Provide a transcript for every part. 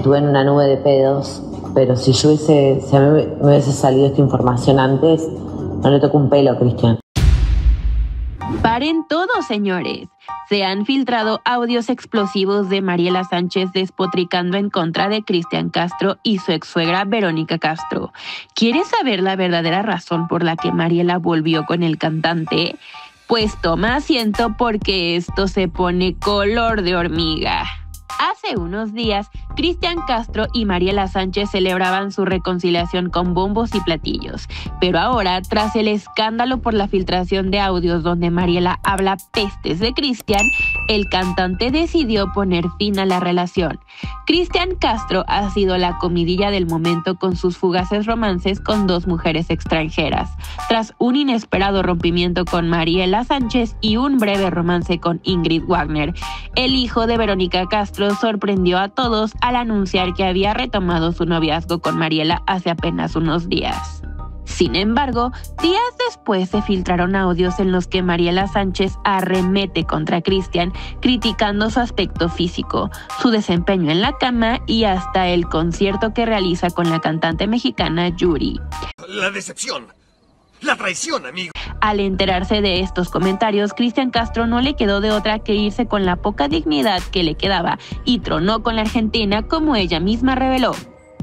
estuve en una nube de pedos, pero si yo hubiese, si a mí me hubiese salido esta información antes, no le toco un pelo Cristian. Paren todos, señores. Se han filtrado audios explosivos de Mariela Sánchez despotricando en contra de Cristian Castro y su ex suegra Verónica Castro. ¿Quieres saber la verdadera razón por la que Mariela volvió con el cantante? Pues toma asiento porque esto se pone color de hormiga. Hace unos días, Cristian Castro y Mariela Sánchez celebraban su reconciliación con bombos y platillos, pero ahora, tras el escándalo por la filtración de audios donde Mariela habla pestes de Cristian, el cantante decidió poner fin a la relación. Cristian Castro ha sido la comidilla del momento con sus fugaces romances con dos mujeres extranjeras, tras un inesperado rompimiento con Mariela Sánchez y un breve romance con Ingrid Wagner. El hijo de Verónica Castro sorprendió a todos al anunciar que había retomado su noviazgo con Mariela hace apenas unos días. Sin embargo, días después se filtraron audios en los que Mariela Sánchez arremete contra Cristian, criticando su aspecto físico, su desempeño en la cama y hasta el concierto que realiza con la cantante mexicana Yuri. La decepción. La traición, amigo. Al enterarse de estos comentarios, Cristian Castro no le quedó de otra que irse con la poca dignidad que le quedaba y tronó con la Argentina como ella misma reveló.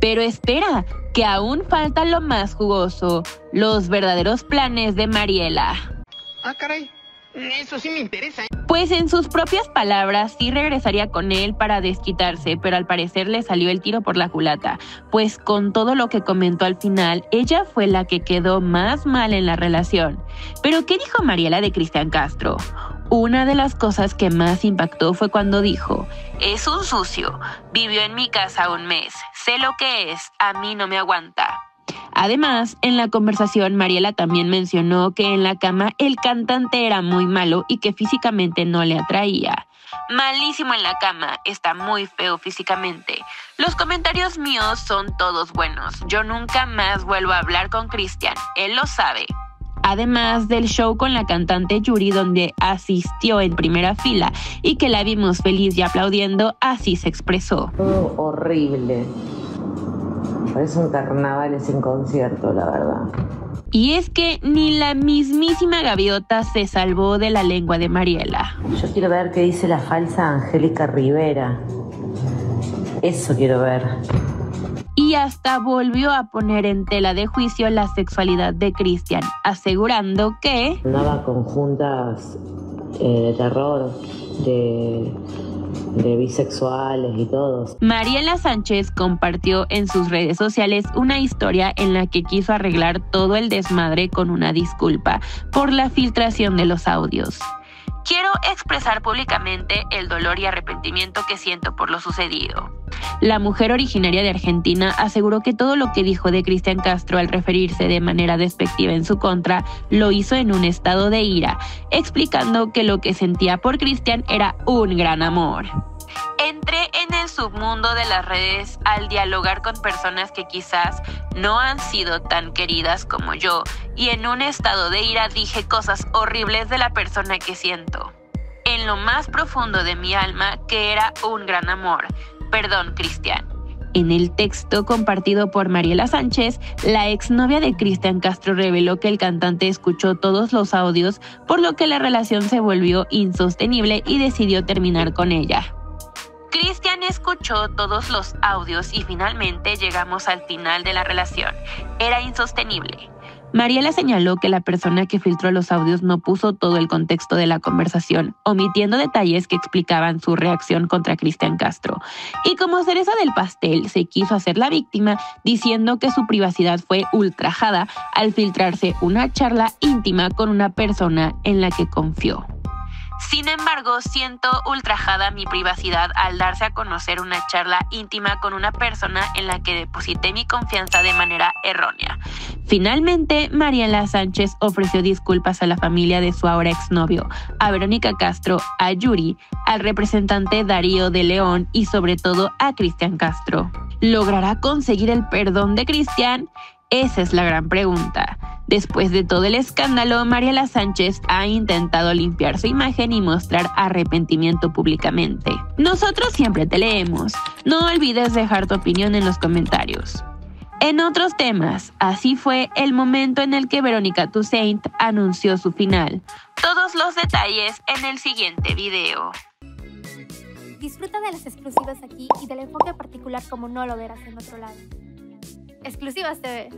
Pero espera, que aún falta lo más jugoso, los verdaderos planes de Mariela. Ah, caray. Eso sí me interesa. ¿eh? Pues en sus propias palabras sí regresaría con él para desquitarse, pero al parecer le salió el tiro por la culata, pues con todo lo que comentó al final, ella fue la que quedó más mal en la relación. Pero ¿qué dijo Mariela de Cristian Castro? Una de las cosas que más impactó fue cuando dijo, es un sucio, vivió en mi casa un mes, sé lo que es, a mí no me aguanta. Además, en la conversación, Mariela también mencionó que en la cama el cantante era muy malo y que físicamente no le atraía. Malísimo en la cama, está muy feo físicamente. Los comentarios míos son todos buenos. Yo nunca más vuelvo a hablar con Cristian, él lo sabe. Además del show con la cantante Yuri donde asistió en primera fila y que la vimos feliz y aplaudiendo, así se expresó. horrible. Parece un carnaval sin concierto, la verdad. Y es que ni la mismísima gaviota se salvó de la lengua de Mariela. Yo quiero ver qué dice la falsa Angélica Rivera. Eso quiero ver. Y hasta volvió a poner en tela de juicio la sexualidad de Cristian, asegurando que... Andaba con juntas eh, de terror, de de bisexuales y todos. Mariela Sánchez compartió en sus redes sociales una historia en la que quiso arreglar todo el desmadre con una disculpa por la filtración de los audios. Quiero expresar públicamente el dolor y arrepentimiento que siento por lo sucedido. La mujer originaria de Argentina aseguró que todo lo que dijo de Cristian Castro al referirse de manera despectiva en su contra lo hizo en un estado de ira, explicando que lo que sentía por Cristian era un gran amor. Entré en el submundo de las redes al dialogar con personas que quizás no han sido tan queridas como yo y en un estado de ira dije cosas horribles de la persona que siento. En lo más profundo de mi alma que era un gran amor. Perdón, Cristian. En el texto compartido por Mariela Sánchez, la exnovia de Cristian Castro reveló que el cantante escuchó todos los audios, por lo que la relación se volvió insostenible y decidió terminar con ella. Cristian escuchó todos los audios y finalmente llegamos al final de la relación. Era insostenible. Mariela señaló que la persona que filtró los audios no puso todo el contexto de la conversación, omitiendo detalles que explicaban su reacción contra Cristian Castro. Y como cereza del pastel, se quiso hacer la víctima diciendo que su privacidad fue ultrajada al filtrarse una charla íntima con una persona en la que confió. Sin embargo, siento ultrajada mi privacidad al darse a conocer una charla íntima con una persona en la que deposité mi confianza de manera errónea. Finalmente, Mariela Sánchez ofreció disculpas a la familia de su ahora exnovio, a Verónica Castro, a Yuri, al representante Darío de León y sobre todo a Cristian Castro. ¿Logrará conseguir el perdón de Cristian? Esa es la gran pregunta. Después de todo el escándalo, Mariela Sánchez ha intentado limpiar su imagen y mostrar arrepentimiento públicamente. Nosotros siempre te leemos. No olvides dejar tu opinión en los comentarios. En otros temas, así fue el momento en el que Verónica Toussaint anunció su final. Todos los detalles en el siguiente video. Disfruta de las exclusivas aquí y del enfoque particular como no lo verás en otro lado. Exclusivas TV.